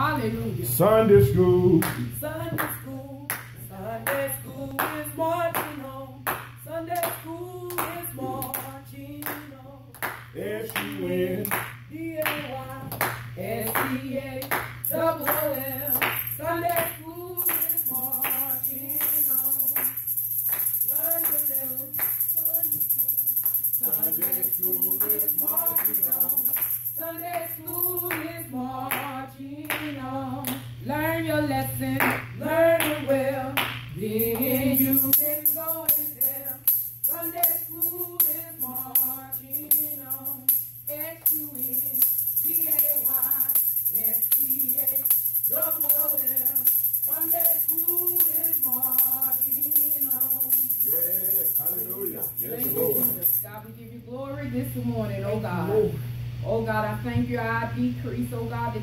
Hallelujah. Sunday school. Sunday school. Sunday school is marching on. Sunday school is marching on. S-U-N. D-A-Y. S-E-A.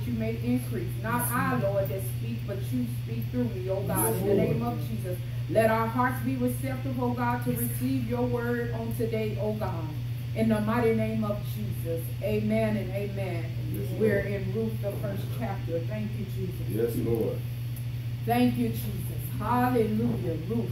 You may increase. Not I, Lord, that speak, but you speak through me, oh God, in the name of Jesus. Let our hearts be receptive, oh God, to receive your word on today, oh God. In the mighty name of Jesus. Amen and amen. Yes, We're in Ruth, the first chapter. Thank you, Jesus. Yes, Lord. Thank you, Jesus. Hallelujah. Ruth,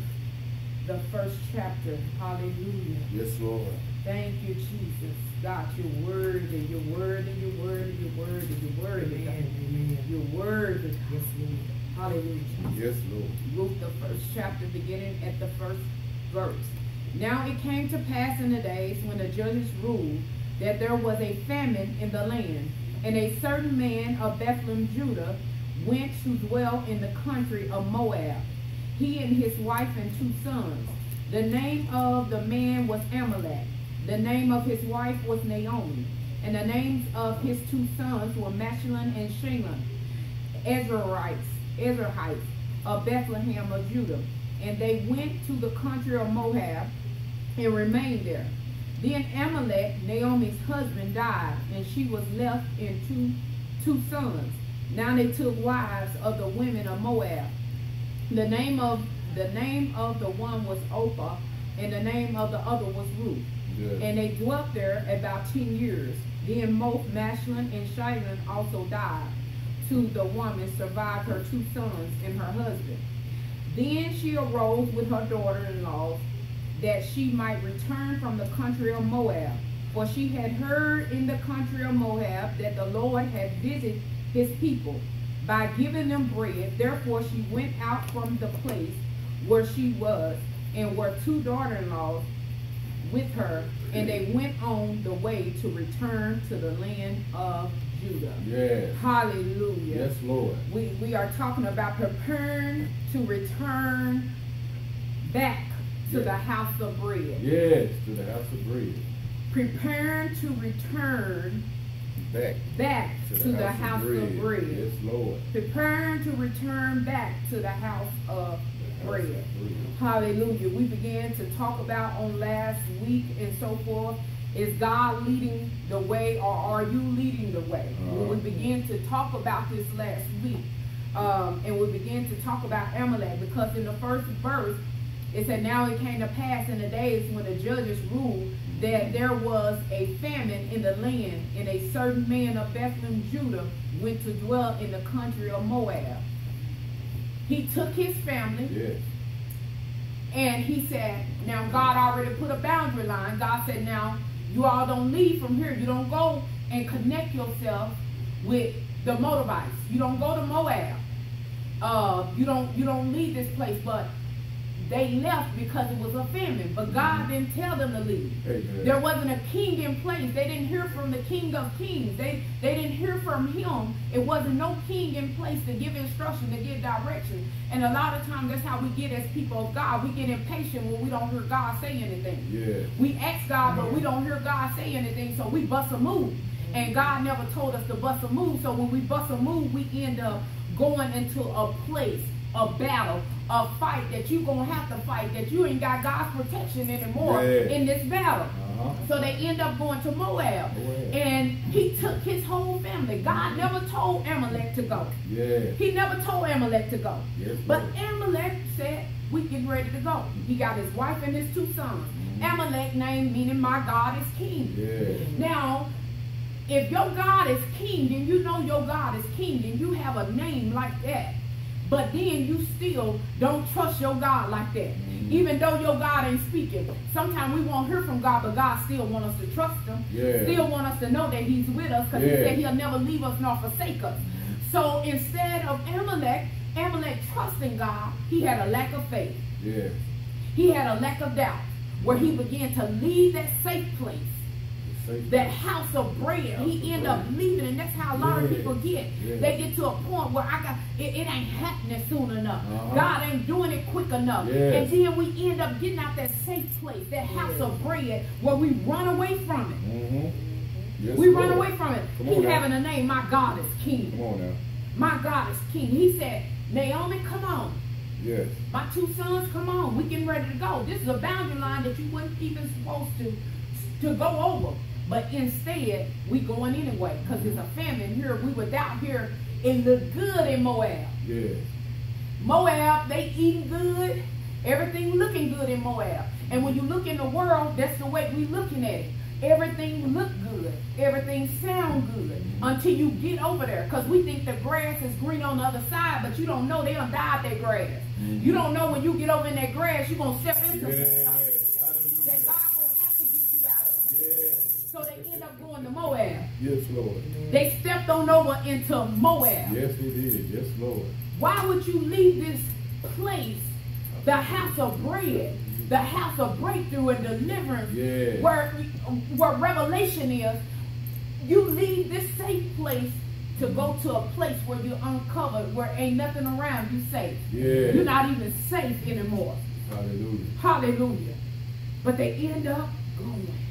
the first chapter. Hallelujah. Yes, Lord. Thank you, Jesus. God, your word and your word and your word and your word and your word. Amen. Your word. Yes, Lord. Hallelujah. Yes, Lord. Luke, the first chapter, beginning at the first verse. Now it came to pass in the days when the judges ruled that there was a famine in the land, and a certain man of Bethlehem, Judah, went to dwell in the country of Moab, he and his wife and two sons. The name of the man was Amalek. The name of his wife was Naomi. And the names of his two sons were Meshullam and Shalem. Ezraites, Ezrahites of Bethlehem of Judah. And they went to the country of Moab and remained there. Then Amalek, Naomi's husband, died, and she was left in two two sons. Now they took wives of the women of Moab. The name of the name of the one was Orpah, and the name of the other was Ruth. And they dwelt there about ten years. Then both Mashullam and Shilon also died. To the woman survived her two sons and her husband. Then she arose with her daughter-in-law that she might return from the country of Moab. For she had heard in the country of Moab that the Lord had visited his people by giving them bread. Therefore she went out from the place where she was, and were two daughter-in-laws with her, and they went on the way to return to the land of Judah. Yes. Hallelujah. Yes, Lord. We, we are talking about preparing to return back to Yes. the house of bread. Yes, to the house of bread. Preparing to return Back back to, the, house, of bread. Yes, Lord. Preparing to return back to the house of bread. House of bread. Hallelujah. We began to talk about on last week and so forth. Is God leading the way or are you leading the way? When we Uh-huh. began to talk about this last week, um, and we began to talk about Amalek because in the first verse, it said, Now it came to pass in the days when the judges ruled that there was a famine in the land, and a certain man of Bethlehem, Judah, went to dwell in the country of Moab. He took his family Yes. and he said, now God already put a boundary line. God said, now you all don't leave from here. You don't go and connect yourself with the Moabites. You don't go to Moab. Uh, you don't you don't leave this place. But they left because it was a famine. But God mm-hmm. didn't tell them to leave. Amen. There wasn't a king in place. They didn't hear from the king of kings. They they didn't hear from him. It wasn't no king in place to give instruction, to give direction. And a lot of times that's how we get as people of God. We get impatient when we don't hear God say anything. Yes. We ask God, but we don't hear God say anything, so we bust a move. And God never told us to bust a move. So when we bust a move, we end up going into a place, a battle, a fight that you're going to have to fight, that you ain't got God's protection anymore Yeah. in this battle. Uh-huh. So they end up going to Moab. And he took his whole family. God never told Amalek to go. Yes. He never told Amalek to go. Yes, But Amalek said, we getting ready to go. He got his wife and his two sons. Mhm. Amalek name meaning my God is king. Yes. Now, if your God is king, then you know your God is king, and you have a name like that, but then you still don't trust your God like that. Mhm. Even though your God ain't speaking. Sometimes we won't hear from God, but God still want us to trust him. Yeah. Still want us to know that he's with us because Yeah. he said he'll never leave us nor forsake us. So instead of Amalek, Amalek trusting God, he had a lack of faith. Yes. He had a lack of doubt where he began to leave that safe place that house of bread. He end up leaving, and that's how a lot of people get. They get to a point where I got it, it ain't happening soon enough. Uh-huh. God ain't doing it quick enough. And then we end up getting out that safe place, that house of bread, where we run away from it. Mm-hmm. Yes, we run away from it. Come he having a name, my God is king. Come on now. My God is king. He said, Naomi, come on. Yes. My two sons, come on, we getting ready to go. This is a boundary line that you wasn't even supposed to to go over. But instead, we going anyway because it's a famine here. We were down here. It looked good in Moab. Yes. Moab, they eating good. Everything looking good in Moab. And when you look in the world, that's the way we looking at it. Everything look good. Everything sound good until you get over there. Because we think the grass is green on the other side, but you don't know they done dyed their grass. Mhm. You don't know when you get over in that grass, you're going to step into stuff So they end up going to Moab. Yes, Lord. They stepped on over into Moab. Yes, He did. Yes, Lord. Why would you leave this place, the house of bread, the house of breakthrough and deliverance, Yeah. where, where revelation is? You leave this safe place to go to a place where you're uncovered, where ain't nothing around you safe. Yeah. You're not even safe anymore. Hallelujah. Hallelujah. But they end up going.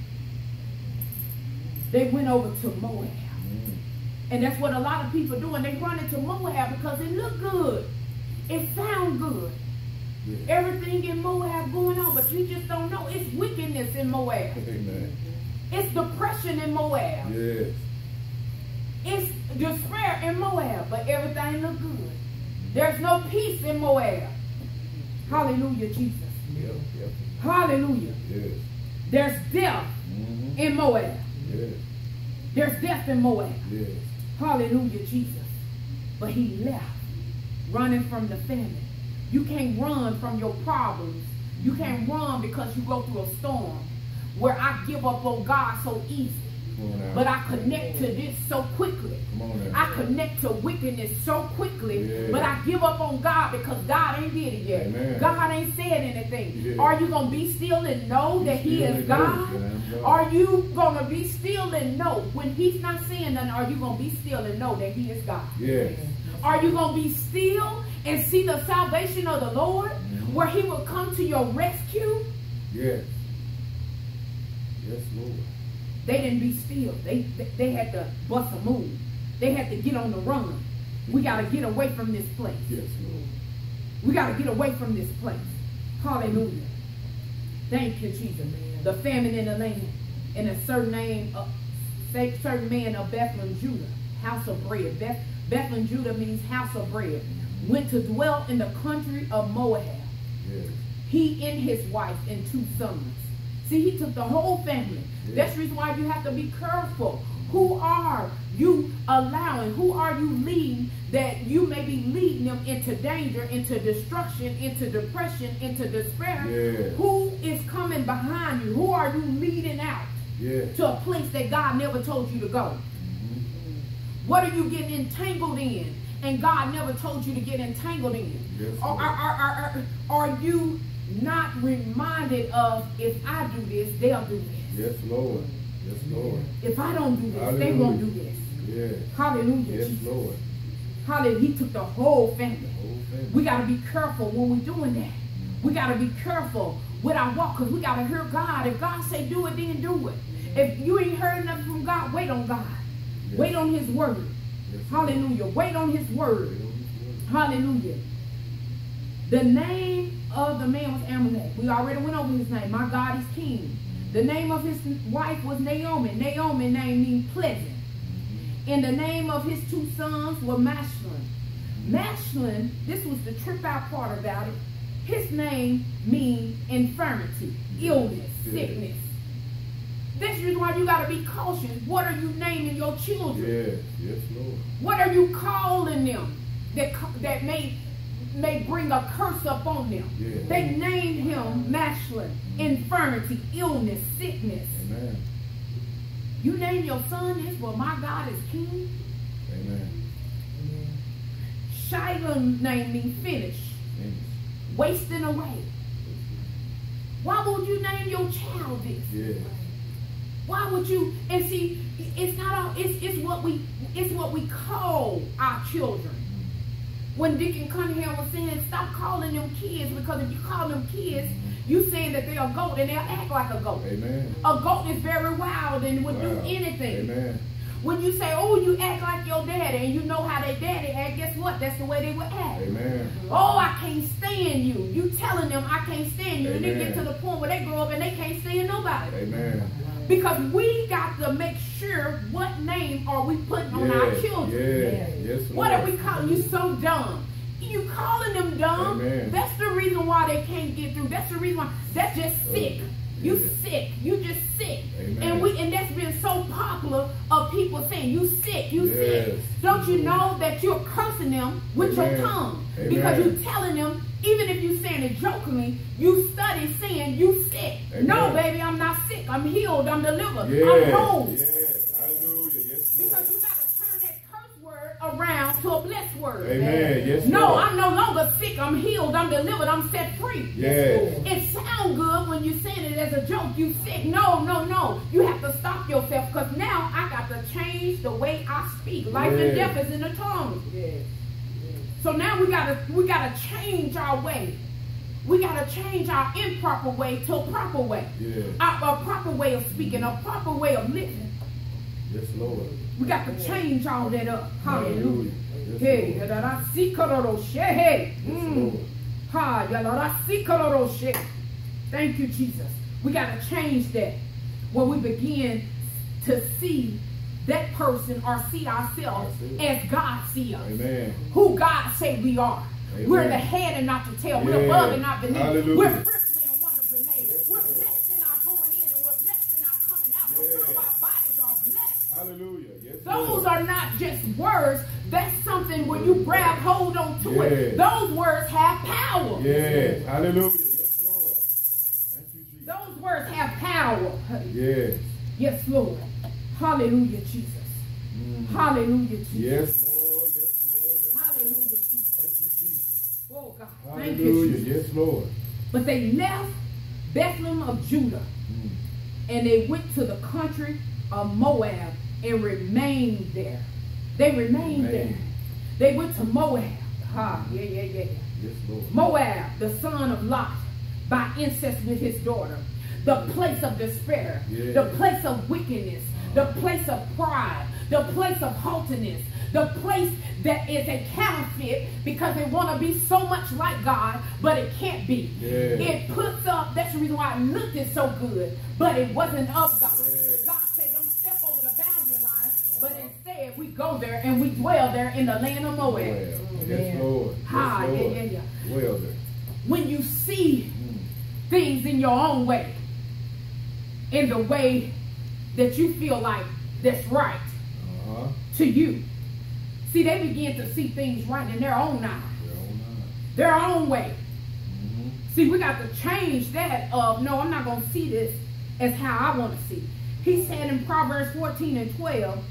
They went over to Moab. Mm. And that's what a lot of people do. And they run into Moab because it looked good. It sound good. Yeah. Everything in Moab going on, but you just don't know. It's wickedness in Moab. Amen. It's depression in Moab. Yes. It's despair in Moab, but everything look good. There's no peace in Moab. Hallelujah, Jesus. Yep. Yep. Hallelujah. Yes. There's death Mm-hmm. in Moab. Yes. There's death in Moab. Yes. Hallelujah, Jesus. But he left, running from the famine. You can't run from your problems. You can't run because you go through a storm where I give up on God so easy. Come on now. But I connect to this so quickly. Come on now. I connect to wickedness so quickly, Yeah. but I give up on God because God ain't did it yet. Amen. God ain't said anything. Yeah. Are you gonna be still and know that He is God? God. Are you gonna be still and know when He's not saying nothing? Are you gonna be still and know that He is God? Yes. Are you gonna be still and see the salvation of the Lord, Mhm. where He will come to your rescue? Yes. Yes, Lord. They didn't be still. They they, they had to bust a move. They had to get on the run. We got to get away from this place. Yes, Lord. We got to get away from this place. Hallelujah. Thank you, Jesus. The famine in the land. And a certain name, a certain man of Bethlehem, Judah, house of bread. Beth, Bethlehem, Judah means house of bread. Went to dwell in the country of Moab. Yes. He and his wife and two sons. See, he took the whole family. Yeah. That's the reason why you have to be careful. Who are you allowing? Who are you leading that you may be leading them into danger, into destruction, into depression, into despair? Yeah. Who is coming behind you? Who are you leading out Yes. to a place that God never told you to go? Mhm. What are you getting entangled in? And God never told you to get entangled in. Yes, are, are, are, are you not reminded of if I do this, they'll do this. Yes, Lord. Yes, Lord. If I don't do this, they won't do this. Yes. Hallelujah. Yes, Jesus. Lord. Hallelujah. He took the whole family. Whole family. We got to be careful when we're doing that. We got to be careful with our walk because we got to hear God. If God say do it, then do it. If you ain't heard nothing from God, wait on God. Yes. Wait on his word. Yes, Hallelujah. Wait on his word. Wait on His word. Hallelujah. The name of the man was Amalek. We already went over his name. My God is king. The name of his wife was Naomi. Naomi name means pleasant. And the name of his two sons were Mashlin. Mashlin, this was the trip out part about it. His name means infirmity, illness, sickness. This is why you got to be cautious. What are you naming your children? Yes. Yes, Lord. What are you calling them? That that may bring a curse upon them. Yeah. They named him masculine, mm-hmm. infirmity, illness, sickness. Amen. You name your son this, well, my God is king. Amen. Shiloh named me finish, Amen. wasting away. Why would you name your child this? Yeah. Why would you? And see, it's not all. It's it's what we it's what we call our children. When Deacon Cunningham was saying, stop calling them kids because if you call them kids, you saying that they're a goat and they'll act like a goat. Amen. A goat is very wild and would do anything. Amen. When you say, oh, you act like your daddy and you know how they daddy act, guess what? That's the way they would act. Amen. Oh, I can't stand you. You telling them I can't stand you. And they get to the point where they grow up and they can't stand nobody. Amen. Because we got to make sure what name are we putting on our Yes. children. Yes. Yes. What are we calling you so dumb? You calling them dumb? Amen. That's the reason why they can't get through. That's the reason why that's just oh, sick. You sick. You just sick. Amen. And we and that's been so popular of people saying you sick, you sick. Don't you mm-hmm. know that you're cursing them with Amen. your tongue? Amen. Because you're telling them, even if you're saying it jokingly, you study saying you sick. Amen. No, baby, I'm not sick. I'm healed. I'm delivered. Yes. I'm whole. Yes. Hallelujah. Yes. Lord. Because you got to turn that curse word around to a blessed word. Amen. Yes. No, Lord. I'm no longer sick. I'm healed. I'm delivered. I'm set free. Yes. It sounds good when you're saying it as a joke. You sick. No, no, no. You have to stop yourself because now I got to change the way I speak. Life and death is in the tongue. So now we gotta we gotta change our way. We gotta change our improper way to a proper way. Yeah. A, a proper way of speaking, a proper way of living. Yes, Lord. We got to change all that up. Hallelujah. Yes, Hey, Lord. yadadasikadoroshe. Hey. Yes, Mm. Lord. Ha, yadadasikadoroshe. Thank you, Jesus. We got to change that when we begin to see that person or see ourselves as God sees us. Amen. Who God say we are. Amen. We're the head and not the tail. We're above and not beneath. Hallelujah. We're fearfully and wonderfully made. We're blessed in our going in and we're blessed in our coming out. Yeah. of our bodies are blessed. Hallelujah. Yes, Those Lord. are not just words. That's something when you grab hold on to it. Those words have power. Yeah. Hallelujah. Yes, Lord. Thank you, Jesus. Those words have power. Yes. Yes, Lord. Hallelujah, Jesus. Mm. Hallelujah, Jesus. Yes, Lord. Yes, Lord. Yes, Hallelujah, Jesus. Thank you, Jesus. Oh, God. Thank you, Hallelujah. Jesus. Yes, Lord. But they left Bethlehem of Judah Mm. and they went to the country of Moab and remained there. They remained there. They went to Moab. Ha, yeah, yeah, yeah. Yes, Lord. Moab, the son of Lot, by incest with his daughter, the place of despair, Yeah. the place of wickedness, the place of pride, the place of haughtiness, the place that is a counterfeit because they want to be so much like God, but it can't be. Yeah. It puts up, that's the reason why it looked so good, but it wasn't of God. Yeah. God said, don't step over the boundary line, but instead we go there and we dwell there in the land of Moab. Well, yes, Lord. Yes, yeah, Lord. yeah, yeah. Well then. When you see Mm. things in your own way, in the way that you feel like that's right Uh-huh. to you. See, they begin to see things right in their own eyes, Well, now. their own way. Mhm. See, we got to change that of, no, I'm not going to see this as how I want to see. He said in Proverbs 14 and 12,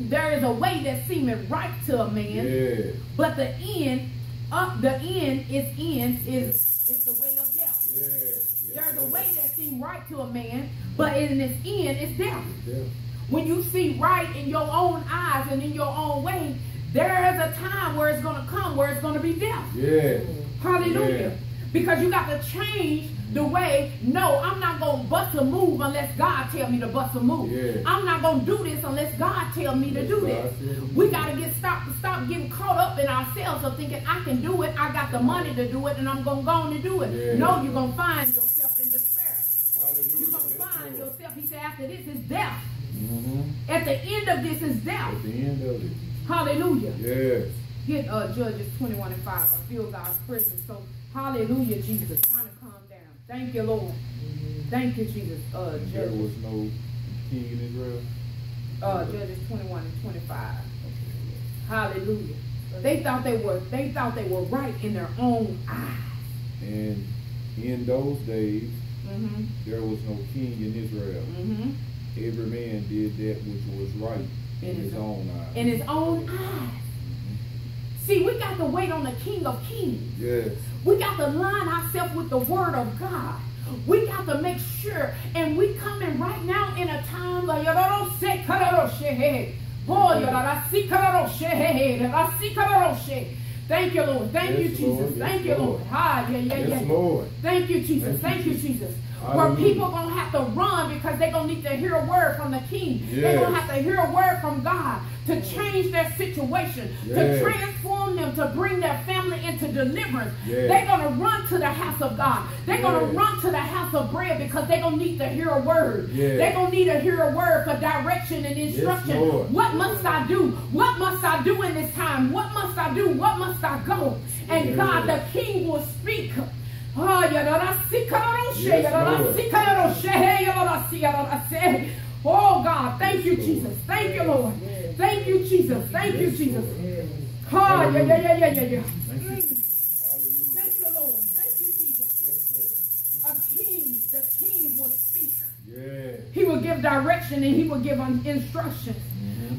there is a way that seemeth right to a man, Yeah. but the end, up the end is end is is the way of death. Yeah. There's a way that seems right to a man, but in its end, it's death. When you see right in your own eyes and in your own way, there is a time where it's going to come where it's going to be death. Yeah. Hallelujah. Yeah. Because you got to change the way. No, I'm not going to bust a move unless God tell me to bust a move. Yeah. I'm not going to do this unless God tell me to do this. We got to get stop stop getting caught up in ourselves of thinking I can do it. I got the money to do it, and I'm going to go on and do it. Yeah. No, you're going to find yourself in despair. Hallelujah. You're going to find yourself. He said after this is death. Mhm. At the end of this is death. At the end of it. Hallelujah. Yes. Get uh, Judges 21 and 5. I feel God's presence. So, hallelujah, Jesus. Trying to calm down. Thank you, Lord. Thank you, Jesus. Uh, And there was no king in Israel. uh, Judges 21 and 25. Hallelujah. They thought they were they thought they were right in their own eyes. And in those days, Mm-hmm. there was no king in Israel. Mm-hmm. Every man did that which was right in his own eyes. In his own eyes. See, we got to wait on the King of Kings. Yes. We got to line ourselves with the Word of God. We got to make sure, and we coming right now in a time like Thank you, Lord. Thank you, Yes, Jesus. Lord. Yes, Thank you, Lord. Thank you, Jesus. Thank you, Lord. Ah, yeah, yeah, Yes, yeah. Lord. Thank you, Jesus. Thank Thank you, you, Where people gonna have to run because they're gonna need to hear a word from the King. They're Yes. gonna have to hear a word from God to change their situation, Yes. to transform them, to bring their family into deliverance. Yes. They're gonna run to the house of God. They're gonna run to the house of bread because they're gonna need to hear a word. They're gonna need to hear a word for direction and instruction. What must I do? What must I do in this time? What must I do? What must I go? And. God, the King will speak. Ah, yadadasikadadoshe, Yes, yadadasikadadoshe, hey, yadadasi, yadadasi. Oh God, thank you, Jesus. Thank you, Lord. Thank you, Jesus. Thank you, Jesus. Lord. Ah, yeah, yeah, yeah, yeah, yeah, yeah. Thank you. Hallelujah. Thank you, Lord. Thank you, Jesus. Yes, Lord. A king, the king will speak. He will give direction and he will give instructions.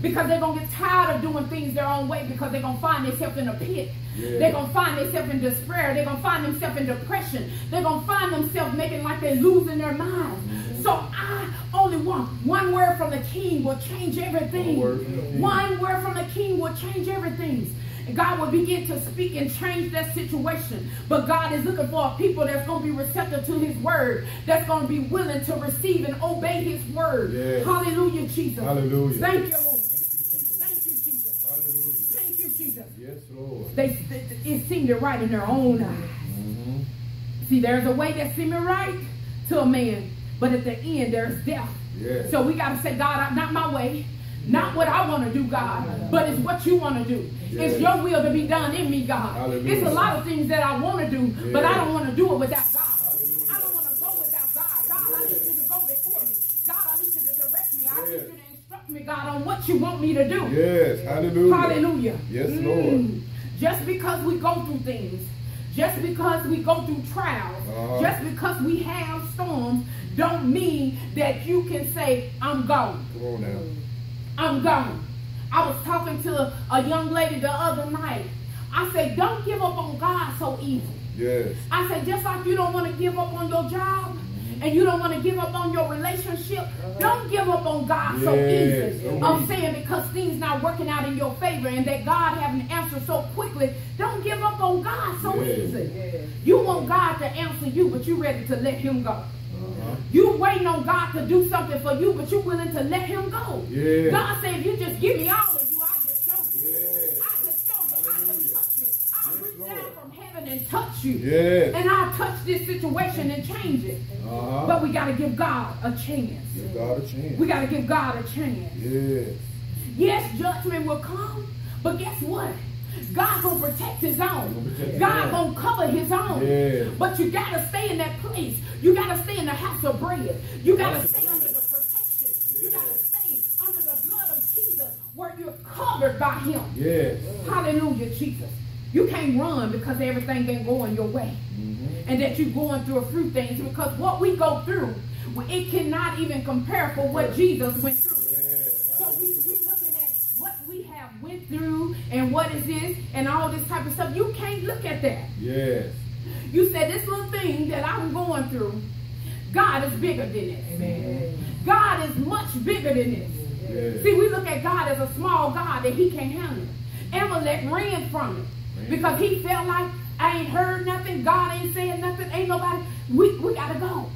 Because they're going to get tired of doing things their own way because they're going to find themselves in a pit. Yeah. They're going to find themselves in despair. They're going to find themselves in depression. They're going to find themselves making like they're losing their minds. Mm-hmm. So I only want one word from the king will change everything. One word from the king. One word from the king will change everything. God will begin to speak and change that situation. But God is looking for a people that's going to be receptive to his word, that's going to be willing to receive and obey his word. Yes. Hallelujah, Jesus. Hallelujah. Thank you, Lord. Thank you, Jesus. Hallelujah. Thank you, Jesus. Yes, Lord. They, it seemed it right in their own eyes. Mm-hmm. See, there's a way that seems right to a man, but at the end there's death. Yes. So we got to say, God, not my way, not what I want to do, God, but it's what you want to do. Yes. It's your will to be done in me, God. Hallelujah. It's a lot of things that I want to do, but I don't want to do it without God. Hallelujah. I don't want to go without God. God, I need you to go before me. God, I need you to direct me. I need you to instruct me, God, on what you want me to do. Yes. Hallelujah. Hallelujah. Yes, Mm. Just because we go through things, just because we go through trials, Uh-huh. just because we have storms, don't mean that you can say, I'm gone. Come on now. I'm gone. I was talking to a young lady the other night. I said, don't give up on God so easy. Yes. I said, just like you don't want to give up on your job and you don't want to give up on your relationship, don't give up on God so Yes. easy. Don't I'm saying because things not working out in your favor and that God have an answer so quickly, don't give up on God so Yes. easy. You want God to answer you, but you ready to let him go. Uh-huh. You waiting on God to do something for you, but you willing to let him go. God said, if you just give me all and touch you. Yes. And I'll touch this situation and change it. Uh-huh. But we got to give God a chance. Give God a chance. We got to give God a chance. Yes. Yes, judgment will come, but guess what? God gonna protect his own. Protect God gonna cover his own. Yes. But you gotta stay in that place. You gotta stay in the house of bread. You gotta stay under the protection. You gotta stay under the blood of Jesus where you're covered by him. Yes. Hallelujah, Jesus. You can't run because everything ain't going your way. Mm-hmm. And that you're going through a few things because what we go through, it cannot even compare for what Jesus went through. So we, we looking at what we have went through and what is this and all this type of stuff. You can't look at that. Yes. You said this little thing that I'm going through, God is bigger than this. God is much bigger than this. Yes. See, we look at God as a small God that he can't handle. Amalek ran from it Ran. because he felt like I ain't heard nothing. God ain't saying nothing. Ain't nobody. We, we got to go.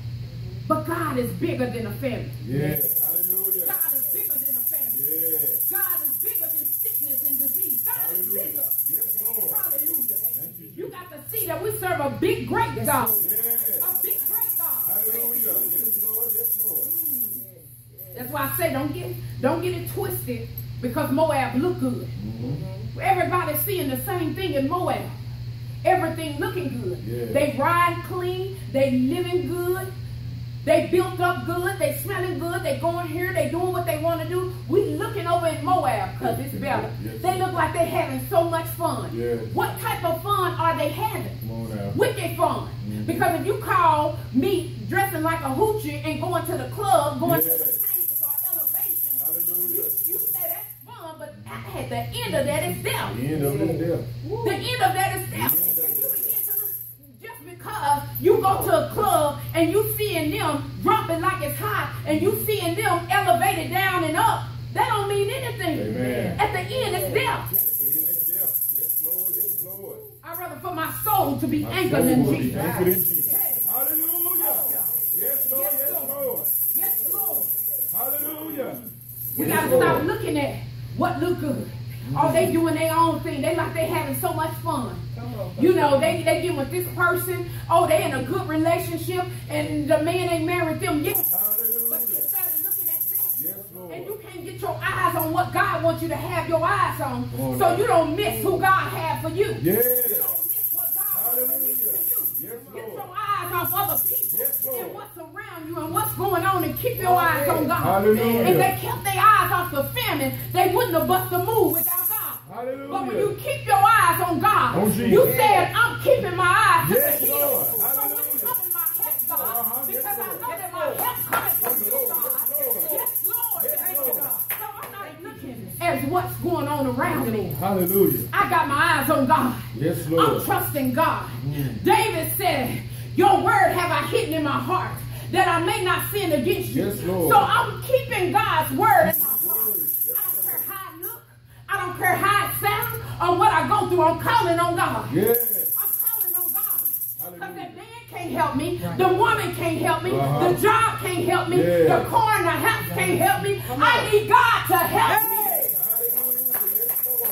But God is bigger than a family. Yes. Hallelujah. God is bigger than a family. Yes. God is bigger than sickness and disease. God is bigger. Yes, Lord. Hallelujah. Thank you. You got to see that we serve a big, great God. Yes. A big, great God. Hallelujah. Yes, Lord. Yes, Lord. That's why I say don't get don't get it twisted because Moab look good. Mm-hmm. Everybody's seeing the same thing in Moab. Everything looking good. Yeah. They ride clean. They living good. They built up good. They smelling good. They going here. They doing what they want to do. We looking over in Moab because it's better. Yes. They look like they having so much fun. Yes. What type of fun are they having? Wicked fun. Mhm. Because if you call me dressing like a hoochie and going to the club, going to the Yes. changes or elevation, Hallelujah. you say that's fun, but at the end of that is death. The end of death. The end of that is death. The end of And you begin to look, just because you go to a club and you seeing them dropping like it's hot and you seeing them elevated down and up, that don't mean anything. Amen. At the end, it's death. The end is death. Yes, Lord. Yes, Lord. I'd rather for my soul to be My anchored in Jesus. anchored in Jesus. Hallelujah. Yes, Lord. Yes, Yes, Lord. Lord. Yes, Lord. Hallelujah. We Yes, gotta stop looking at what look good. Oh, they doing their own thing. They like they having so much fun. You know, they they get with this person. Oh, they in a good relationship, and the man ain't married them yet. But you started looking at that. Yes, And you can't get your eyes on what God wants you to have your eyes on. On So you don't miss who God has for you. You don't miss what God to release to you. Yes, Get your eyes off other people Yes, and what's around you and what's going on and keep your eyes on God. Hallelujah. If they kept their off the famine, they wouldn't have bust a move without God. Hallelujah. But when you keep your eyes on God, On Jesus. you said, I'm keeping my eyes to Yes, the hill. So what's coming my help, God? Uh-huh. Because I Lord. know Yes, that my Lord. help coming from Yes, you. God. Yes, Lord. Yes, Lord. Yes, Thank Lord. you, God. So I'm not looking as what's going on around me. Hallelujah. I got my eyes on God. Yes, Lord. I'm trusting God. Mm. David said, Your word have I hidden in my heart that I may not sin against you. Yes, Lord. So I'm keeping God's word in my heart. I don't care how I look. I don't care how it sounds or what I go through. I'm calling on God. Yes. I'm calling on God. Because that man can't help me. The woman can't help me. Uh-huh. The job can't help me. Yeah. The car the house can't help me. I need God to help me. Yes,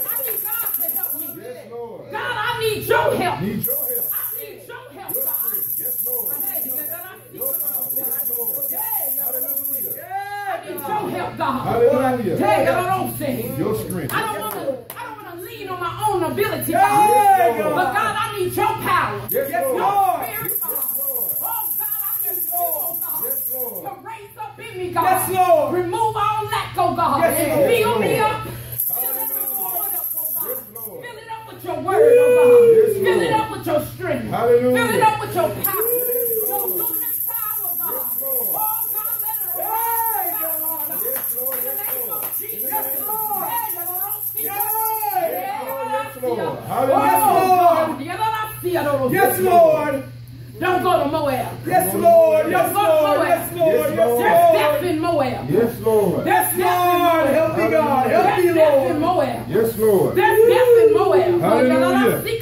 I need God to help me. Yes, Lord. God, I need your help. Need your help. I need your help, Your God. Yes, Lord. Hey, I need Your some- power. Yes, Lord. Hey, I help, God. Hallelujah. Hey, I don't say. Your strength. I don't want to. I don't want to lean on my own ability, Yes, God. Lord. But God, I need your power. Yes, Your Lord. spirit, God. Yes, Lord. Oh God, I need you, oh God. Yes, Lord. To raise up in me, God. Yes, Lord. Remove all lack, oh God. Yes, Lord. fill me up. Fill every void up, oh God. Yes, Lord. Fill it up with your word, oh God. Yes, Fill it up with your strength. Hallelujah. Fill it up Yes, Lord. Yes, Lord. Yes, Lord. Yes, Yes, Lord. There's Lord. death in Moab. Yes, Lord. Yes, Lord. Help me, God. Help There's me, death in Lord. Moab. Yes, Lord. There's death in Moab. Hallelujah. Help me,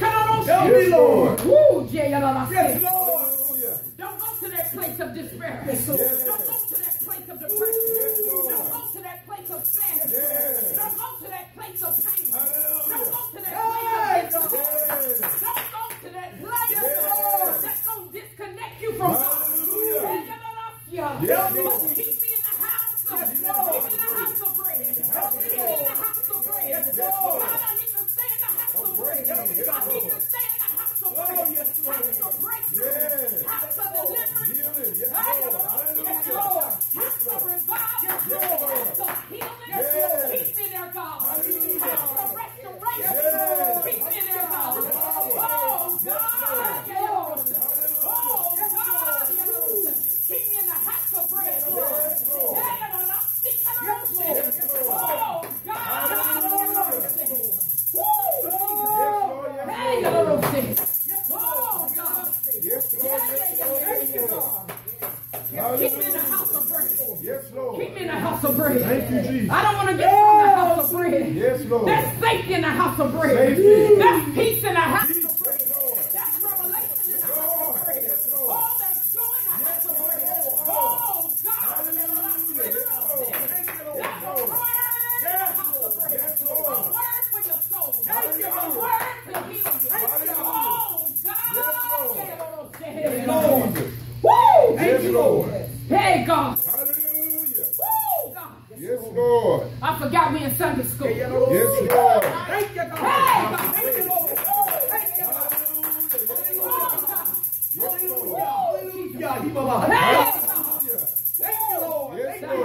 Yes, Lord. Lord. Woo, yeah, yeah, yeah, yeah. Yes, Lord. Hallelujah. Don't go to that place of despair. Yes, Lord. Yes. Don't go to that place of depression. Revival. Yes,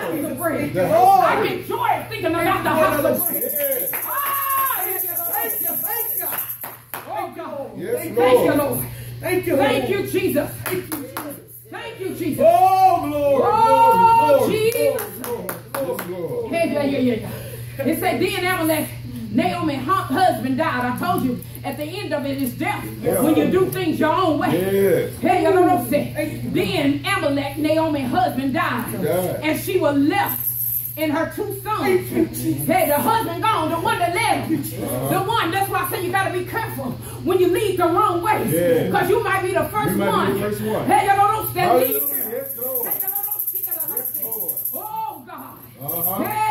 hustle for bread. I enjoy thinking about the house. for bread. Ah, thank you, thank you, thank you. Lord. Thank you, Lord. Thank you, Lord. Thank you, Jesus. Thank you, Jesus. Thank you, Jesus. Oh, Lord, oh, Jesus. Yeah, yeah, yeah, yeah. It said, then Amalek, Naomi's husband died. I told you at the end of it is death. Yeah. When you do things your own way. Yes. Hey, you know what I'm saying? Then Amalek, Naomi's husband, died. And she was left in her two sons. Hey, the husband gone, the one that led him. The one, that's why I say you got to be careful when you lead the wrong way. Yeah. Because you might be the first You might be one. the first one. Hey, you know what I'm saying? Hallelujah. Lead them. Yes, Lord. Hey, you know what I'm saying? Yes, Lord. Oh, God. Uh-huh. Hey,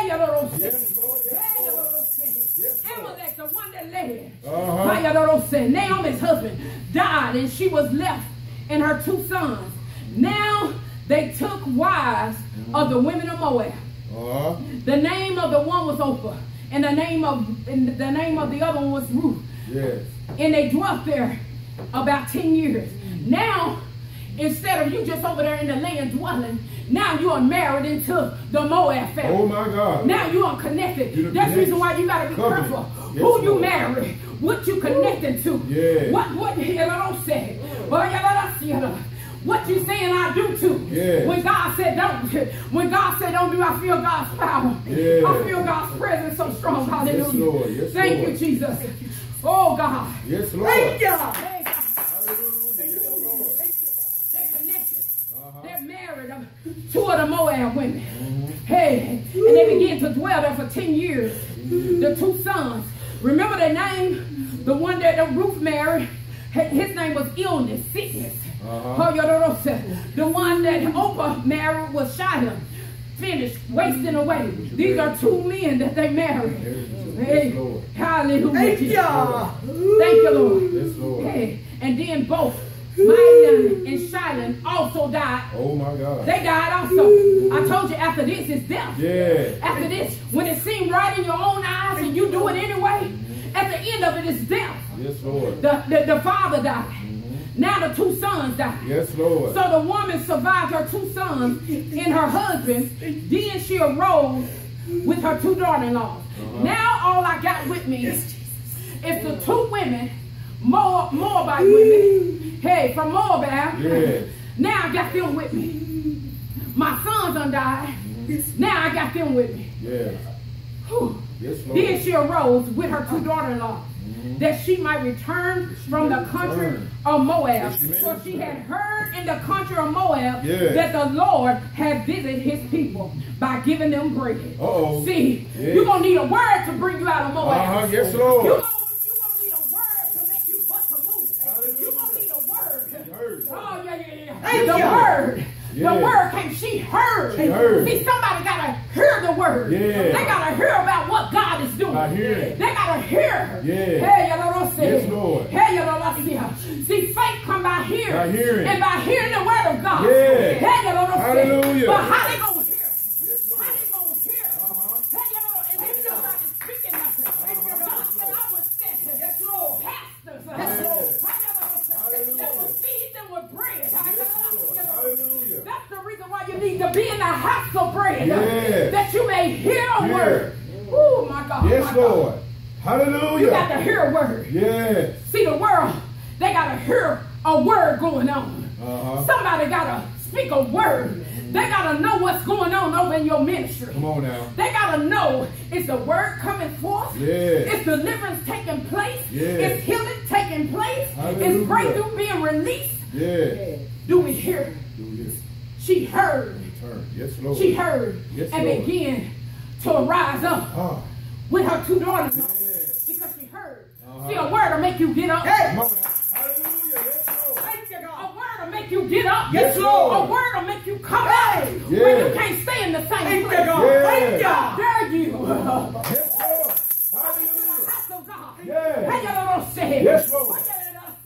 that. Uh-huh. Hey, you know what I'm saying? Naomi's husband died and she was left and her two sons. Now they took wives of the women of Moab. Uh-huh. The name of the one was Oprah, and the name of and the name of the other one was Ruth. Yes. And they dwelt there about 10 years. Now, instead of you just over there in the land dwelling, now you are married into the Moab family. Oh, my God. Now you are connected. You done That's the reason why you gotta be Covenant. careful. Yes, Who you Lord. marry, what you connected to. Yeah. What what you don't say. Well, you don't see it. What you saying I do to. Yeah. When God said don't, when God said don't do, I feel God's power. Yeah. I feel God's presence so strong. Hallelujah. Lord. Oh, yes, Thank Lord. you, Jesus. Oh God. Yes, Lord. Thank you. Hey, God. Hallelujah. Yes, Lord. They're connected. Uh-huh. They're married. um, Two of the Moab women. Hey, and they began to dwell there for 10 years. The two sons. Remember their name? The one that the Ruth married, his name was illness, sickness. Uh-huh. You know, The one that Oprah married was Shia. Finished, wasting away. These are two men that they married. Hey, hallelujah. Thank Jesus. you. Thank you, Lord. Lord. Hey, and then both Mayan and Shilan also died. Oh, my God. They died also. I told you after this is death. Yeah. After this, when it seemed right in your own eyes and you do it anyway, mm-hmm. at the end of it is death. Yes, Lord. The, the, the father died. Mm-hmm. Now the two sons died. Yes, Lord. So the woman survived her two sons and her husband. Then she arose with her two daughter-in-laws. Uh-huh. Now all I got with me is the two women, more more Moabite women, hey, from Moab. Yes. Now I got them with me. My sons done died. Now I got them with me. Yes. Whew. Yes, Lord. Then she arose with her two daughter-in-law, that she might return from the country return. of Moab. She For she had heard in the country of Moab Yeah. that the Lord had visited his people by giving them bread. Uh-oh. See, Yeah. you're going to need a word to bring you out of Moab. Uh-huh. Yes, You're Lord. going to need a word to make you butt to move. Hallelujah. You're going to need a word. Heard. Oh, yeah, yeah, yeah. Thank the you. word. Yeah. The word came. She heard. She heard. See, somebody got to hear the word. Yeah. They got to hear about what God is doing. By hearing. They got to hear. Yeah. Hey, you know what I'm saying? Yes, Lord. Hey, you know what I'm saying? See, faith come by hearing. By hearing. And by hearing the word of God. Yeah. Hey, you know what I'm saying? Hallelujah. But how they need to be in the house of bread. Yes. That you may hear a word. Oh my God. my Yes, God. Lord. You got to Hallelujah. hear a word. Yes. See the world, they got to hear a word going on. Uh-huh. Somebody got to speak a word. They got to know what's going on over in your ministry. Come on now. They got to know it's the word coming forth. Yeah. It's deliverance taking place. Yeah. It's healing taking place. Hallelujah. It's breakthrough being released. Yeah. Do we hear? This. She heard. Turn. Yes, Lord. She heard Yes, and Lord. began to rise up Ah. with her two daughters Yeah. because she heard. Uh-huh. See, a word will make you get up. Hey. Come on now. Hallelujah. Yes, Lord. Thank you, A word will make you get up. Yes, Lord. A word will make you come out Hey. when you can't stay in the same Thank you, place. God. Yeah. Thank you. How dare you? Yes, Lord. The Hallelujah. house of God. Yeah. Hey, you know what Yes, Lord.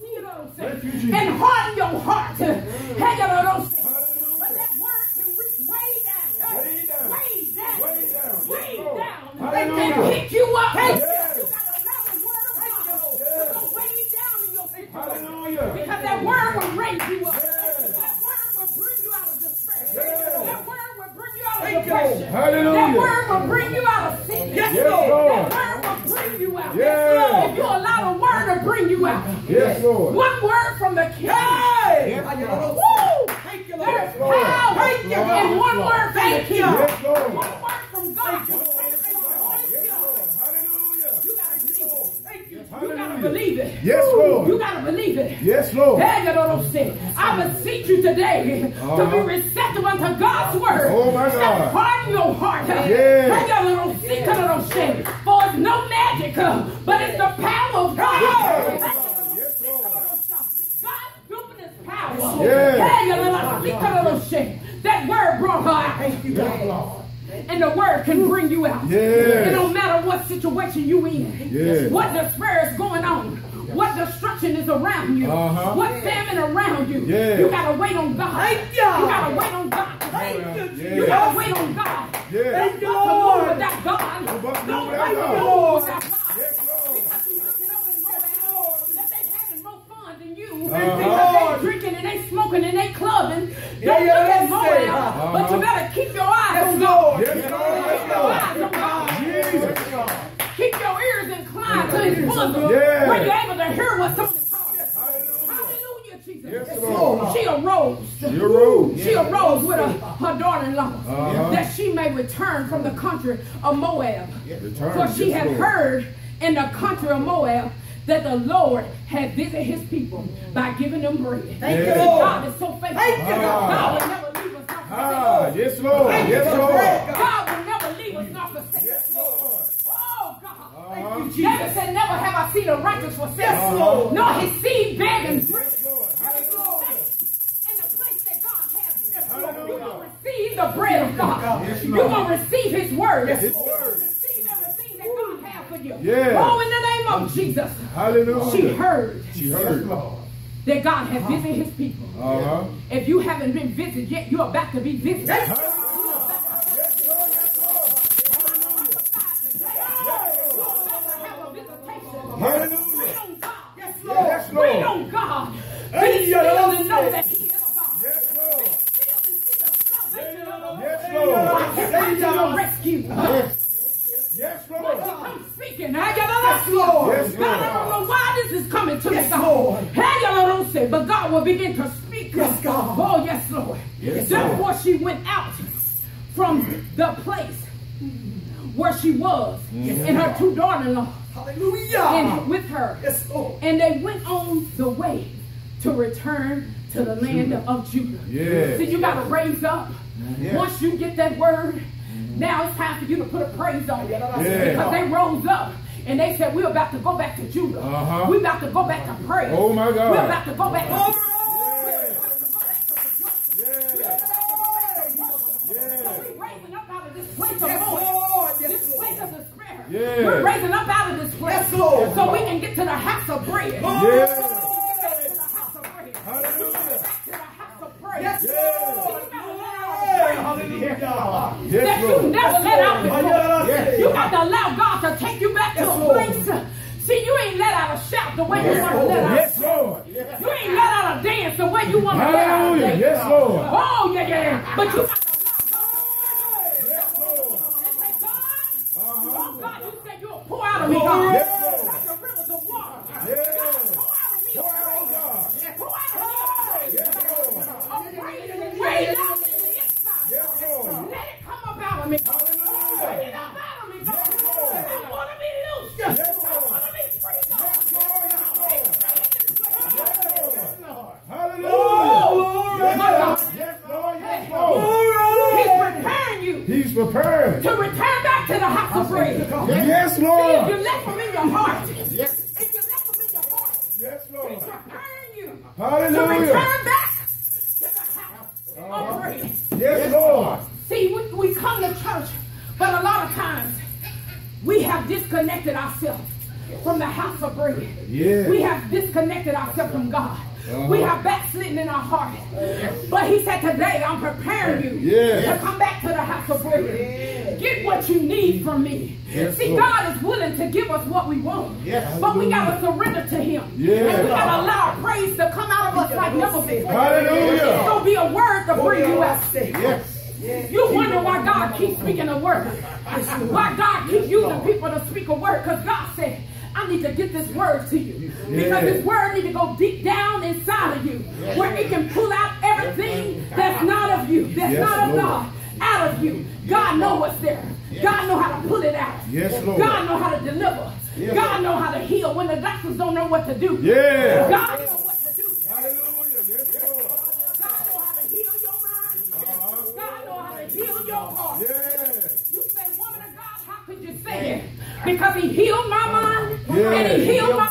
You know what I'm? Thank you, Jesus. And harden your heart. Hey, you know what I'm saying? Hallelujah. But that word can reach way down. Way down. Way down. Way down. Way Yes, Down. Hallelujah. Pick you up. Yes. You got to allow the word of God Yes. to go way down in your situation. Because that word will raise you up. Yes. That word will bring you out of despair. Yes. That word will bring you out of Thank you. depression. Hallelujah. That word will bring you out of sickness. Yes, Yes, Lord. That word will bring you out. Yes. If you allow the word to bring you out. Yes, Lord. One word from the king. Hey! Woo! Thank you, Lord. Power Thank you, in one word Thank you. Yes, Lord. One word from God. Yes, Lord. Hallelujah. You gotta believe it. Thank you. You gotta Hallelujah. Yes, Lord. You gotta believe it. Yes, Lord. Hey, you know what I'm? I beseech you today to be Uh-huh. receptive unto God's word. Oh, my God. And harden your heart. Yeah. Hey, you know what I'm saying? You know what I'm saying? For it's no magic, uh, but it's the power of God. Yes, Lord. God's dunamis power. Yeah. Hey, you know what I'm saying? You know what I'm saying? That word brought her out. Thank you, God. And the word can bring you out. Yeah. It don't matter what situation you in. Yeah. What despair is going on. What destruction is around you. Uh-huh. What famine around you. Yeah. You gotta wait on God. Thank you. You gotta wait on God. Thank you, Yeah. You gotta wait on God. Yeah. Thank you, Don't move Lord. without God. Don't move Don't without wait God. to without God. Yes, Lord. Because you're looking over and looking that they having more fun than you. Because they drinking and they smoking and they clubbing. Don't yeah, look at that's it. Moab, but you better keep your eyes Yes, on God. Yes, Lord. Keep your eyes on God. Jesus. Keep your ears inclined to his bosom. Yeah. Where you're able to hear what somebody's talking. Hallelujah. Hallelujah, Jesus. Yes, Lord. She arose. Your road. She arose with her, her daughter-in-law Uh-huh. that she may return from the country of Moab. Return. For she had Lord. heard in the country of Moab that the Lord had visited his people by giving them bread. Thank you, See, Lord. God is so faithful. Thank you, God. God will never leave us nor Ah, us. yes, Lord. Thank you Yes, for Lord. God. God will never leave us nor forsake us. Yes, Lord. Oh, God. Uh-huh. David said, never have I seen a righteous forsaken, Yes, Lord. nor his seed begging bread. The bread of God. Yes, You're going to receive his word. His word. Receive everything that God has for you. Yeah. Oh, in the name of Jesus. Hallelujah. She heard She heard. that God had visited his people. Uh-huh. If you haven't been visited yet, you're about to be visited. Hallelujah. Yes, Lord. Yes, Lord. Wait on God. Yes, Yes, Wait Lord. on God. Hey, Be still and know that He is God. Yes, Lord. Still and see the salvation of the Lord. Yes, Lord. Watch Him come to your rescue. Yes, Watch Lord. Him come speaking. I got to Lord. Yes, God, I don't know why this is coming to me, Yes, God. Lord. Hey, y'all don't say, but God will begin to speak. Yes, God. Oh, yes, Lord. Yes, Therefore, she went out from the place where she was, and her two daughters-in-law, Hallelujah. and with her. Yes, Lord. And they went on the way to return to the land of Judah. Yeah. See, you got to raise up. Yeah. Once you get that word, now it's time for you to put a praise on it. Yeah. Because they rose up and they said, We're about to go back to Judah. Uh-huh. We're about to go back to praise. Oh, my God. We're about to go back to Yeah. Yeah. we're raising up out of this place of Yes. Lord. This place of despair. We're raising up out of this place. Yes, Lord. So we can get to the house of bread. Yeah. Back to the house of bread. Hallelujah. Back to the house of praise. Yes, Yeah. Lord. You gotta let out the praise. Hallelujah. Yes, that you never let out before. Yes. You got to allow God to take you back to Yes, a Lord. place. See, you ain't let out a shout the way you want to let out. Yes, Lord. You ain't let out a dance the way you want to let out. Yes, Lord. Oh, yeah, yeah. But you to surrender to him. Yeah. And we got to allow praise to come out of us like never before. Hallelujah. It's going to be a word to bring you out. Yes. You wonder why God keeps speaking a word. Why God keeps using people to speak a word. Because God said, I need to get this word to you. Because this word need to go deep down inside of you. Where it can pull out everything that's not of you, that's Yes, not of Lord. God, out of you. God know what's there. God know how to pull it out. Yes, Lord. God know how to deliver. Yes. God know how to heal when the doctors don't know what to do. Yeah. God know what to do. Hallelujah. Yes, Lord. God know how to heal your mind. Uh-huh. God know how to heal your heart. Yeah. You say, woman of God, how could you say it? Because he healed my mind Yeah. and he healed my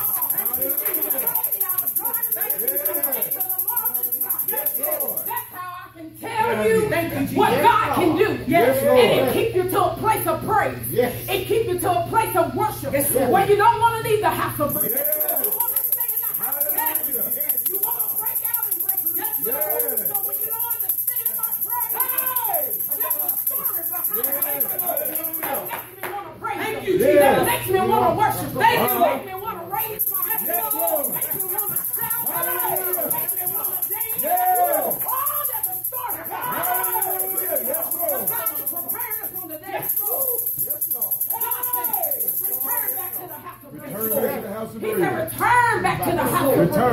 tell you what God can do. Yes. And it keep you to a place of praise. Yes. It keep you to a place of worship. Yes, where you don't want to leave the house of praise. Yeah. You want to stay in the house. Hallelujah. Yes. You want to break out and break. Yes. So when you don't understand my praise, hey, there's a story behind it. Hallelujah. That makes me want to praise Thank you, Jesus. That makes me want to worship. Thank you.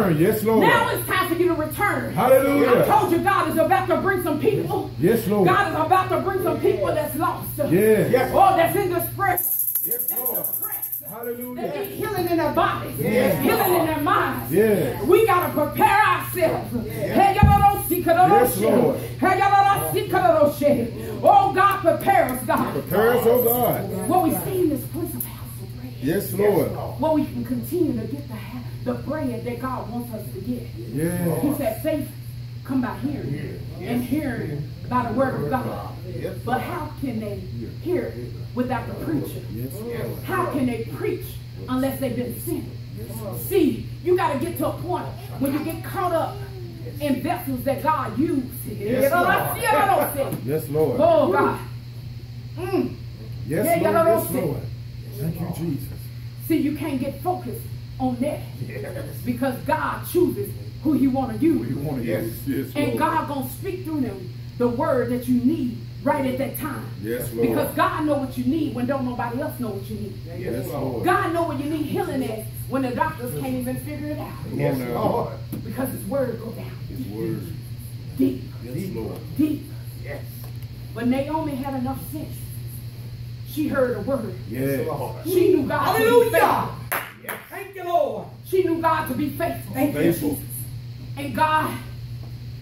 Return. Yes, Lord. Now it's time for you to return. Hallelujah. I told you God is about to bring some people. Yes, Lord. God is about to bring some people that's lost. Yeah. Yes. Oh, that's in distress. Yes, That's Lord. oppressed. They Hallelujah. need healing in their bodies. Yes. Healing in their minds. Yeah. We got to prepare ourselves. Hey, Yes, Lord. Oh, God, prepare us, God. Prepare us, oh God. What we see in this place of house of prayer. Yes, Lord. What we can continue to get the, the bread that God wants us to get. Yeah. He said, faith come by hearing, and hearing by the word of God. But how can they hear without the preacher? Yes, How can they preach unless they've been sent? See, you got to get to a point when you get caught up in vessels that God used. Yes, Lord. Yes, Lord. Oh, God. Mm. Yes, Yeah, Lord. Yes. Lord. Thank you, Jesus. See, you can't get focused on that because God chooses who He want to use. You want to yes, yes, And Lord. God gonna speak through them the word that you need right at that time. Yes, Lord. Because God know what you need when don't nobody else know what you need. Yes, Lord. God know what you need healing at when the doctors can't even figure it out. Come on now. Because His word go down His word. deep, Yes, Lord. deep. Yes. But Naomi had enough sense. She heard a word. Yes. Lord. She knew God to be Hallelujah. faithful. Thank you, Lord. She knew God to be faithful. Thank Faithful. And God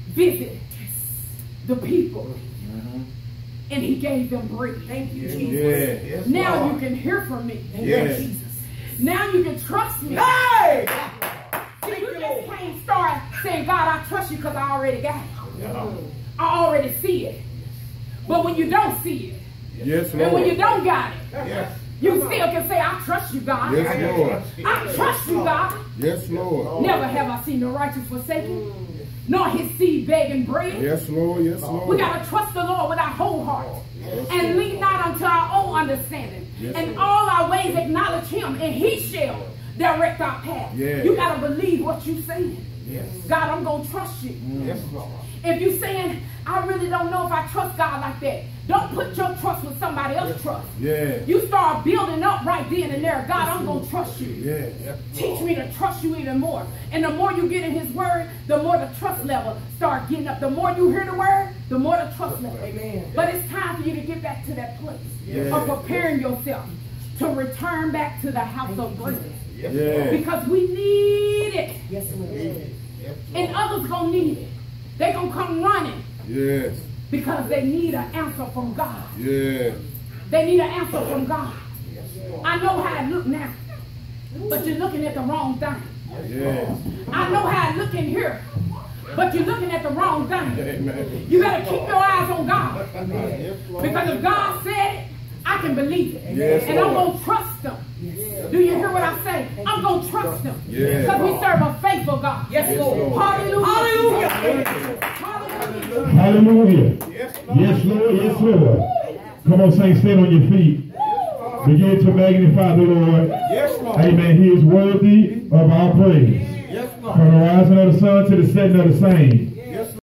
visited the people. Mm-hmm. And he gave them bread. Thank you, Jesus. Yes. Now you can hear from me. Thank Yes. Now you can trust me. Hey! See, you just can't start saying, God, I trust you because I already got it. I already see it. But when you don't see it, Yes, and when you don't got it, Yes. You still can say, I trust you, God. Yes, Lord. I trust you, God. Yes, Lord. Never have I seen the righteous forsaken, nor his seed begging bread. Yes, Lord. Yes, Lord. We got to trust the Lord with our whole heart and lean not unto our own understanding. Yes, and Lord. all our ways acknowledge him, and he shall direct our path. Yeah. You got to believe what you saying. Yes. God, I'm going to trust you. Mm. Yes, Lord. If you're saying, I really don't know if I trust God like that, don't put your trust with somebody else's trust. Yeah. You start building up right then and there. God, I'm going to trust you. Yeah. Teach me to trust you even more. And the more you get in his word, the more the trust level start getting up. The more you hear the word, the more the trust level. Amen. But it's time for you to get back to that place Yeah. of preparing yourself to return back to the house of grace. Yeah. Because we need it. Yes, Lord. And others gonna need it. They gonna come running Yes. because they need an answer from God. Yes. They need an answer from God. I know how it look now. But you're looking at the wrong thing. Yes. I know how it look in here, but you're looking at the wrong thing. Amen. You gotta keep your eyes on God. Because if God said it, I can believe it. Yes, and I'm gonna trust him. Do you hear what I say? I'm gonna trust him. Yes. Because we serve a faithful God. Yes, Lord. Hallelujah. Hallelujah. Hallelujah. Hallelujah. Yes, Lord. Yes, Lord. Come on, saints, stand on your feet. Begin to magnify the Lord. Yes, Lord. Amen. He is worthy of our praise. Yes, Lord. From the rising of the sun to the setting of the same.